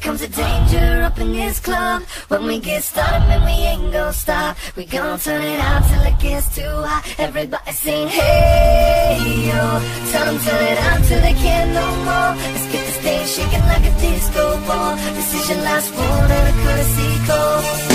comes the danger up in this club. When we get started, man, we ain't gonna stop. We gon' turn it out till it gets too hot. Everybody sing, hey, yo. Tell them turn it out till they can't no more. Let's get this thing shaking like a disco ball. your last word and a courtesy call.